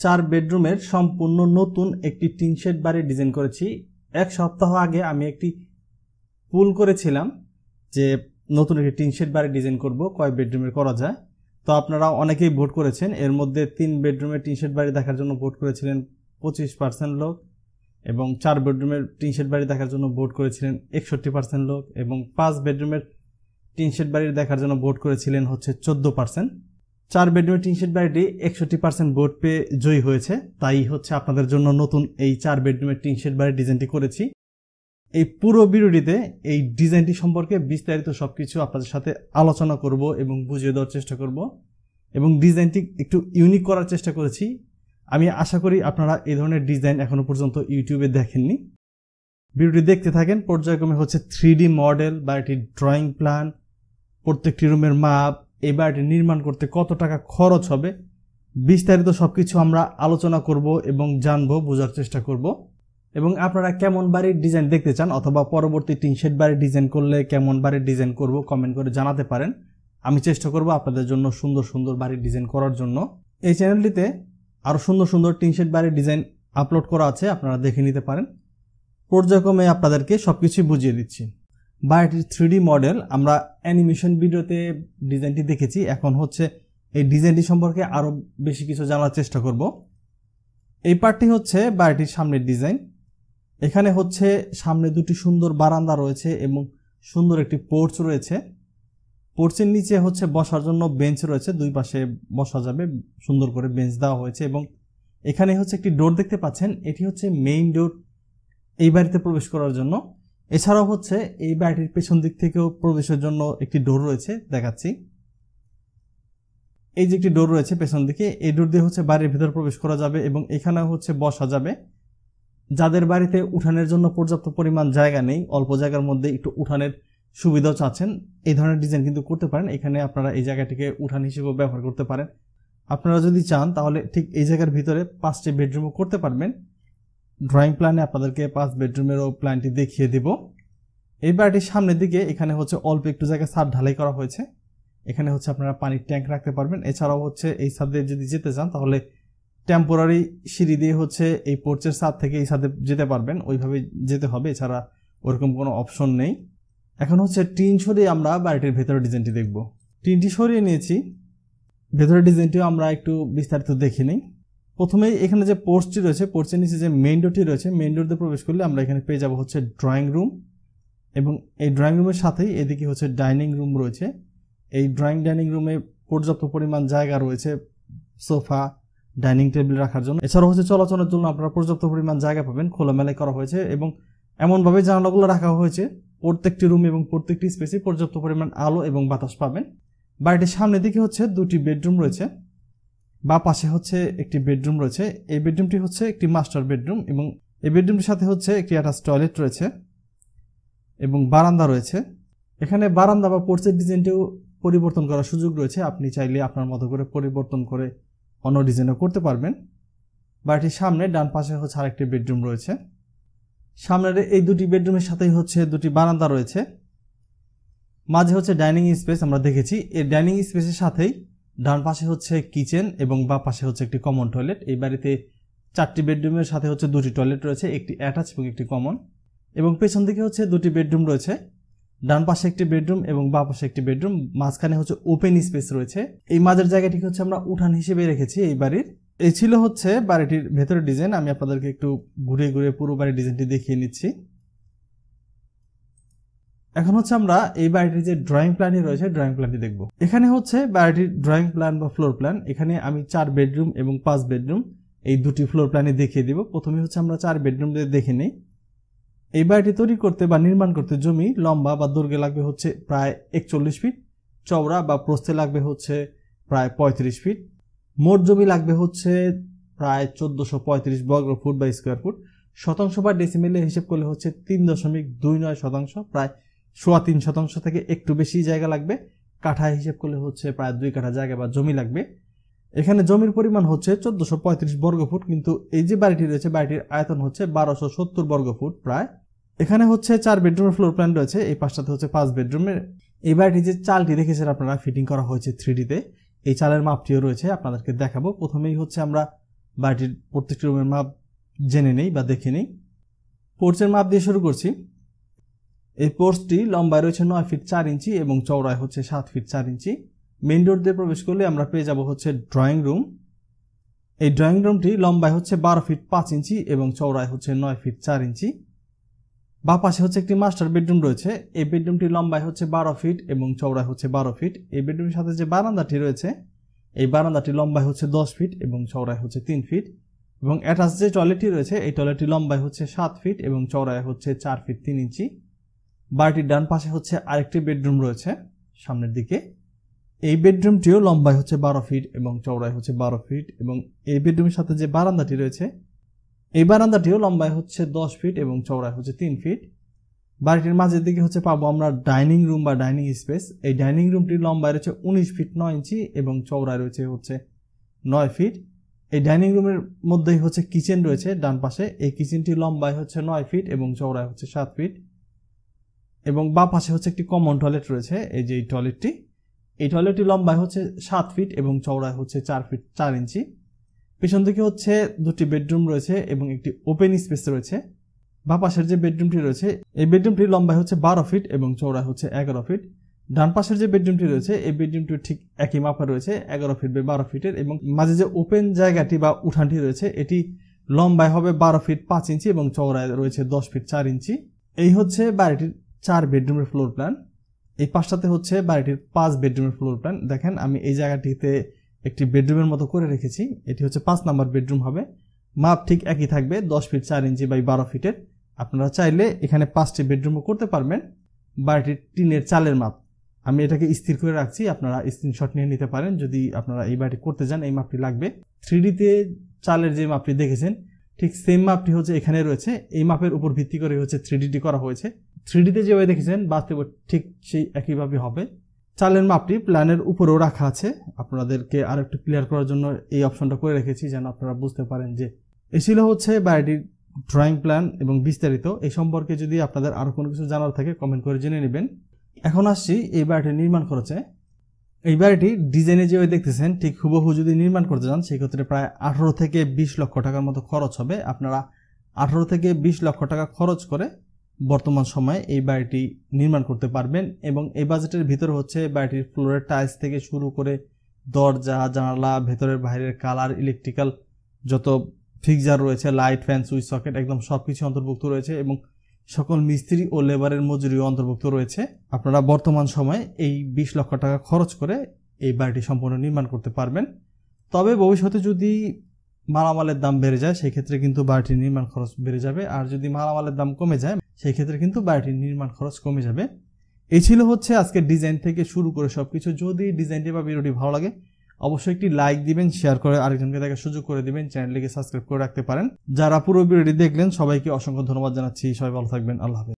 চার বেডরুমের সম্পূর্ণ নতুন একটি টিন শেড বাড়ি ডিজাইন করেছি। এক সপ্তাহ আগে আমি একটি পুল করেছিলাম যে নতুন একটি টিন শেড বাড়ি ডিজাইন করব, কয় বেডরুমের করা যায়। তো আপনারা অনেকেই ভোট করেছেন, এর মধ্যে তিন বেডরুমের টিন শেড বাড়ি দেখার জন্য ভোট করেছিলেন পঁচিশ পার্সেন্ট লোক এবং চার বেডরুমের টিন শেড বাড়ি দেখার জন্য ভোট করেছিলেন একষট্টি পার্সেন্ট লোক এবং পাঁচ বেডরুমের টিন শেড বাড়ি দেখার জন্য ভোট করেছিলেন হচ্ছে চোদ্দ পার্সেন্ট। চার বেডরুমের টিন শেড বাড়িটি একষট্টি পার্সেন্ট ভোট পেয়ে জয়ী হয়েছে। তাই হচ্ছে আপনাদের জন্য নতুন এই চার বেডরুমের টিন শেড বাড়ির ডিজাইনটি করেছি। এই পুরো ভিডিওটিতে এই ডিজাইনটি সম্পর্কে বিস্তারিত সব কিছু আপনাদের সাথে আলোচনা করব এবং বুঝিয়ে দেওয়ার চেষ্টা করব। এবং ডিজাইনটি একটু ইউনিক করার চেষ্টা করেছি। আমি আশা করি আপনারা এই ধরনের ডিজাইন এখনও পর্যন্ত ইউটিউবে দেখেননি। ভিডিওটি দেখতে থাকেন, পর্যায়ক্রমে হচ্ছে থ্রি মডেল বা এটি ড্রয়িং প্ল্যান প্রত্যেকটি রুমের মাপ এই বাড়িটি নির্মাণ করতে কত টাকা খরচ হবে, বিস্তারিত সব কিছু আমরা আলোচনা করব এবং জানব, বোঝার চেষ্টা করব। এবং আপনারা কেমন বাড়ির ডিজাইন দেখতে চান অথবা পরবর্তী টিন শেড বাড়ির ডিজাইন করলে কেমন বাড়ির ডিজাইন করব কমেন্ট করে জানাতে পারেন। আমি চেষ্টা করব আপনাদের জন্য সুন্দর সুন্দর বাড়ির ডিজাইন করার জন্য। এই চ্যানেলটিতে আরও সুন্দর সুন্দর টিন শেড বাড়ির ডিজাইন আপলোড করা আছে, আপনারা দেখে নিতে পারেন। পর্যায়ক্রমে আপনাদেরকে সব কিছুই বুঝিয়ে দিচ্ছি। বাড়িটির থ্রিডি মডেল আমরা অ্যানিমেশন ভিডিওতে ডিজাইনটি দেখেছি। এখন হচ্ছে এই ডিজাইনটি সম্পর্কে আরও বেশি কিছু জানার চেষ্টা করব। এই পার্টটি হচ্ছে বাড়িটির সামনের ডিজাইন। এখানে হচ্ছে সামনে দুটি সুন্দর বারান্দা রয়েছে এবং সুন্দর একটি পোর্চ রয়েছে। পোর্চের নিচে হচ্ছে বসার জন্য বেঞ্চ রয়েছে, দুই পাশে বসা যাবে, সুন্দর করে বেঞ্চ দেওয়া হয়েছে এবং এখানে হচ্ছে একটি ডোর দেখতে পাচ্ছেন, এটি হচ্ছে মেইন ডোর এই বাড়িতে প্রবেশ করার জন্য। এছাড়াও হচ্ছে এই বাড়িটির পেছন দিক থেকেও প্রবেশের জন্য একটি ডোর রয়েছে, দেখাচ্ছি। এই যে একটি ডোর রয়েছে পেছন দিকে, এই ডোর দিয়ে হচ্ছে বাড়ির ভিতর প্রবেশ করা যাবে এবং এখানে হচ্ছে বসা যাবে। যাদের বাড়িতে উঠানের জন্য পর্যাপ্ত পরিমাণ জায়গা নেই, অল্প জায়গার মধ্যে একটু উঠানের সুবিধাও চাচ্ছেন, এই ধরনের ডিজাইন কিন্তু করতে পারেন। এখানে আপনারা এই জায়গাটিকে উঠান হিসেবেও ব্যবহার করতে পারেন। আপনারা যদি চান, তাহলে ঠিক এই জায়গার ভিতরে পাঁচটি বেডরুমও করতে পারবেন। ড্রয়িং প্ল্যানে আপনাদেরকে পাঁচ বেডরুমেরও প্ল্যানটি দেখিয়ে দিব। এই বাড়িটির সামনের দিকে এখানে হচ্ছে অল্প একটু জায়গায় ছাদ ঢালাই করা হয়েছে। এখানে হচ্ছে আপনারা পানির ট্যাঙ্ক রাখতে পারবেন। এছাড়াও হচ্ছে এই ছাদে যদি যেতে চান, তাহলে টেম্পোরারি সিঁড়ি দিয়ে হচ্ছে এই পোর্চের ছাদ থেকে এই ছাদে যেতে পারবেন। ওইভাবে যেতে হবে, এছাড়া ওরকম কোনো অপশন নেই। এখন হচ্ছে টিন সরিয়ে আমরা বাড়িটির ভেতরের ডিজাইনটি দেখব। টিনটি সরিয়ে নিয়েছি। ভেতরের ডিজাইনটিও আমরা একটু বিস্তারিত দেখে নিই। প্রথমেই এখানে যে পোর্চটি রয়েছে পোর্চের নিচে যে মেইন ডোরটি রয়েছে মেইন ডোর দিয়ে প্রবেশ করলে আমরা এখানে পেয়ে যাব হচ্ছে ড্রয়িং রুম এবং এই ড্রয়িং রুমের সাথেই এদিকে হচ্ছে ডাইনিং রুম রয়েছে। এই ড্রয়িং ডাইনিং রুমে পর্যাপ্ত পরিমাণ জায়গা রয়েছে সোফা ডাইনিং টেবিল রাখার জন্য। এছাড়াও হচ্ছে চলাচলের জন্য আপনারা পর্যাপ্ত পরিমাণ জায়গা পাবেন খোলামেলাই করা হয়েছে এবং এমনভাবে জানালাগুলো রাখা হয়েছে, প্রত্যেকটি রুম এবং প্রত্যেকটি স্পেসে পর্যাপ্ত পরিমাণ আলো এবং বাতাস পাবেন। বাড়িটির সামনের দিকে হচ্ছে দুটি বেডরুম রয়েছে। বা পাশে হচ্ছে একটি বেডরুম রয়েছে। এই বেডরুমটি হচ্ছে একটি মাস্টার বেডরুম এবং এই বেডরুমটির সাথে হচ্ছে একটি অ্যাটাচ টয়লেট রয়েছে এবং বারান্দা রয়েছে। এখানে বারান্দা বা পোর্চের ডিজাইনটিও পরিবর্তন করার সুযোগ রয়েছে। আপনি চাইলে আপনার মতো করে পরিবর্তন করে অন্য ডিজাইনও করতে পারবেন। বাড়িটির সামনে ডান পাশে হচ্ছে আরেকটি বেডরুম রয়েছে। সামনের এই দুটি বেডরুমের সাথেই হচ্ছে দুটি বারান্দা রয়েছে। মাঝে হচ্ছে ডাইনিং স্পেস আমরা দেখেছি। এই ডাইনিং স্পেসের সাথেই ডান পাশে হচ্ছে কিচেন এবং বা পাশে হচ্ছে একটি কমন টয়লেট এই বাড়িতে চারটি বেডরুমের সাথে হচ্ছে দুটি টয়লেট রয়েছে, একটি অ্যাটাচ এবং একটি কমন এবং পেছন দিকে হচ্ছে দুটি বেডরুম রয়েছে, ডান পাশে একটি বেডরুম এবং বা পাশে একটি বেডরুম মাঝখানে হচ্ছে ওপেন স্পেস রয়েছে। এই মাঝের জায়গাটিকে হচ্ছে আমরা উঠান হিসেবে রেখেছি এই বাড়ির। এই ছিল হচ্ছে বাড়িটির ভেতরের ডিজাইন আমি আপনাদেরকে একটু ঘুরে ঘুরে পুরো বাড়ির ডিজাইনটি দেখিয়ে নিচ্ছি। এখন হচ্ছে আমরা এই বাড়িটির যে ড্রয়িং প্ল্যানই রয়েছে ড্রয়িং প্ল্যানটি দেখব। এখানে হচ্ছে বাড়িটির ড্রয়িং প্ল্যান বা ফ্লোর প্ল্যান এখানে আমি চার বেডরুম এবং পাঁচ বেডরুম এই দুটি ফ্লোর প্ল্যানে দেখিয়ে দিব। প্রথমে হচ্ছে আমরা চার বেডরুম দেখে নিই। এই বাড়িটি তৈরি করতে বা নির্মাণ করতে জমি লম্বা বা দৈর্ঘ্যে লাগবে হচ্ছে প্রায় একচল্লিশ ফিট চওড়া বা প্রস্থে লাগবে হচ্ছে প্রায় পঁয়ত্রিশ ফিট মোট জমি লাগবে হচ্ছে প্রায় চোদ্দোশো পঁয়ত্রিশ বর্গ ফুট বা স্কোয়ার ফুট শতাংশ বা ডেসিমেলে হিসেব করলে হচ্ছে তিন দশমিক দুই নয় শতাংশ, প্রায় সোয়া তিন শতাংশ থেকে একটু বেশি জায়গা লাগবে। কাঠা হিসেব করলে হচ্ছে প্রায় দুই কাঠা জায়গা বা জমি লাগবে। এখানে জমির পরিমাণ হচ্ছে চোদ্দশো পঁয়ত্রিশ বর্গ ফুট, কিন্তু এই যে বাড়িটি রয়েছে, বাড়িটির আয়তন হচ্ছে বারোশো সত্তর বর্গ ফুট প্রায়। এখানে হচ্ছে চার বেডরুমের ফ্লোর প্ল্যান রয়েছে, এই পাশটাতে হচ্ছে পাঁচ বেডরুমের এই বাড়িটি যে চালটি দেখেছেন আপনারা ফিটিং করা হয়েছে থ্রিডিতে এই চালের মাপটিও রয়েছে, আপনাদেরকে দেখাবো। প্রথমেই হচ্ছে আমরা বাড়িটির প্রত্যেকটি রুমের মাপ জেনে নেই বা দেখে নেই। পোর্চের মাপ দিয়ে শুরু করছি। এই পোর্চটি লম্বায় রয়েছে নয় ফিট চার ইঞ্চি এবং চওড়ায় হচ্ছে সাত ফিট চার ইঞ্চি। মেন ডোর দিয়ে প্রবেশ করলে আমরা পেয়ে যাব হচ্ছে ড্রয়িং রুম এই ড্রয়িং রুমটি লম্বায় হচ্ছে বারো ফিট পাঁচ ইঞ্চি এবং চওড়ায় হচ্ছে নয় ফিট চার ইঞ্চি। বা পাশে হচ্ছে একটি মাস্টার বেডরুম রয়েছে। এই বেডরুমটি লম্বায় হচ্ছে বারো ফিট এবং চওড়ায় হচ্ছে বারো ফিট। এই বেডরুমের সাথে যে বারান্দাটি রয়েছে, এই বারান্দাটি লম্বায় হচ্ছে দশ ফিট এবং চওড়ায় হচ্ছে তিন ফিট। এবং অ্যাটাচ যে টয়লেটটি রয়েছে, এই টয়লেটটি লম্বায় হচ্ছে সাত ফিট এবং চওড়ায় হচ্ছে চার ফিট তিন ইঞ্চি। বাড়িটির ডান পাশে হচ্ছে আরেকটি বেডরুম রয়েছে, সামনের দিকে। এই বেডরুমটিও লম্বায় হচ্ছে বারো ফিট এবং চওড়ায় হচ্ছে বারো ফিট এবং এই বেডরুমের সাথে যে বারান্দাটি রয়েছে, এই বারান্দাটিও লম্বায় হচ্ছে দশ ফিট এবং চওড়ায় হচ্ছে তিন ফিট। বাড়িটির মাঝের দিকে হচ্ছে পাবো আমরা ডাইনিং রুম বা ডাইনিং স্পেস। এই ডাইনিং রুমটির লম্বায় রয়েছে উনিশ ফিট নয় ইঞ্চি এবং চওড়ায় রয়েছে হচ্ছে নয় ফিট। এই ডাইনিং রুমের মধ্যেই হচ্ছে কিচেন রয়েছে, ডান পাশে। এই কিচেনটি লম্বায় হচ্ছে নয় ফিট এবং চওড়ায় হচ্ছে সাত ফিট। এবং বা পাশে হচ্ছে একটি কমন টয়লেট রয়েছে। এই যে এই টয়লেটটি এই টয়লেটটি লম্বায় হচ্ছে সাত ফিট এবং চওড়ায় হচ্ছে চার ফিট চার ইঞ্চি। পেছন দিকে হচ্ছে দুটি বেডরুম রয়েছে এবং একটি ওপেন স্পেস রয়েছে। বা পাশের যে বেডরুমটি রয়েছে, এই বেডরুমটি লম্বায় হচ্ছে বারো ফিট এবং চওড়ায় হচ্ছে এগারো ফিট ডান পাশের যে বেডরুমটি রয়েছে, এই বেডরুমটি ঠিক একই মাপা রয়েছে, এগারো ফিট বা বারো ফিটের এবং মাঝে যে ওপেন জায়গাটি বা উঠানটি রয়েছে, এটি লম্বায় হবে বারো ফিট পাঁচ ইঞ্চি এবং চওড়ায় রয়েছে দশ ফিট চার ইঞ্চি। এই হচ্ছে বাড়িটির চার বেডরুমের ফ্লোর প্ল্যান এই পাশটাতে হচ্ছে বাড়িটির পাঁচ বেডরুমের ফ্লোর প্ল্যান দেখেন, আমি এই জায়গাটিতে একটি বেডরুমের মতো করে রেখেছি। এটি হচ্ছে পাঁচ নাম্বার বেডরুম হবে। মাপ ঠিক একই থাকবে, দশ ফিট চার ইঞ্চি বাই বারো ফিটের আপনারা চাইলে এখানে পাঁচটি বেডরুমও করতে পারবেন। বাড়িটির টিনের চালের মাপ। আমি এটাকে স্থির করে রাখছি, আপনারা স্ক্রিনশট নিয়ে নিতে পারেন। যদি আপনারা এই বাড়িটি করতে যান, এই মাপটি লাগবে। থ্রিডিতে চালের যে মাপটি দেখেছেন, ঠিক সেম মাপটি হচ্ছে এখানে রয়েছে। এই মাপের উপর ভিত্তি করে হচ্ছে থ্রিডিটি করা হয়েছে। থ্রিডিতে যেভাবে দেখেছেন, বাস্তবে ঠিক সেই একইভাবে হবে। চালের মাপটি প্ল্যানের উপরেও রাখা আছে। আপনাদেরকে আর একটু ক্লিয়ার করার জন্য এই অপশনটা করে রেখেছি, যেন আপনারা বুঝতে পারেন যে এ ছিল হচ্ছে বাড়িটির ড্রয়িং প্ল্যান এবং বিস্তারিত। এই সম্পর্কে যদি আপনাদের আরও কোনো কিছু জানার থাকে কমেন্ট করে জেনে নেবেন। এখন আসছি এই বাড়িটি নির্মাণ করেছে এই বাড়িটি ডিজাইনে যেভাবে দেখতেছেন, ঠিক হুবহু যদি নির্মাণ করতে যান সেক্ষেত্রে প্রায় আঠারো থেকে বিশ লক্ষ টাকার মতো খরচ হবে। আপনারা আঠারো থেকে বিশ লক্ষ টাকা খরচ করে বর্তমান সময়ে এই বাড়িটি নির্মাণ করতে পারবেন এবং এই বাজেটের ভিতর হচ্ছে বাড়িটির ফ্লোরের টাইলস থেকে শুরু করে দরজা, জানালা, ভেতরের বাইরের কালার, ইলেকট্রিক্যাল যত ফিক্সার রয়েছে, লাইট, ফ্যান, সুইচ, সকেট, একদম সব কিছু অন্তর্ভুক্ত রয়েছে এবং সকল মিস্ত্রি ও লেবারের মজুরিও অন্তর্ভুক্ত রয়েছে। আপনারা বর্তমান সময়ে এই বিশ লক্ষ টাকা খরচ করে এই বাড়িটি সম্পূর্ণ নির্মাণ করতে পারবেন। তবে ভবিষ্যতে যদি মালামালের দাম বেড়ে যায় সেই ক্ষেত্রে কিন্তু বাড়িটির নির্মাণ খরচ বেড়ে যাবে। আর যদি মালামালের দাম কমে যায় সেই ক্ষেত্রে কিন্তু বাড়িটির নির্মাণ খরচ কমে যাবে। এই ছিল হচ্ছে আজকে ডিজাইন থেকে শুরু করে সব কিছু যদি ডিজাইনটি বা ভিডিওটি ভালো লাগে, অবশ্যই একটি লাইক দিবেন, শেয়ার করে আরেকজনকে দেখার সুযোগ করে দিবেন, চ্যানেলটিকে সাবস্ক্রাইব করে রাখতে পারেন। যারা পুরো ভিডিওটি দেখলেন, সবাইকে অসংখ্য ধন্যবাদ জানাচ্ছি। সবাই ভালো থাকবেন, আল্লাহ হাফেজ।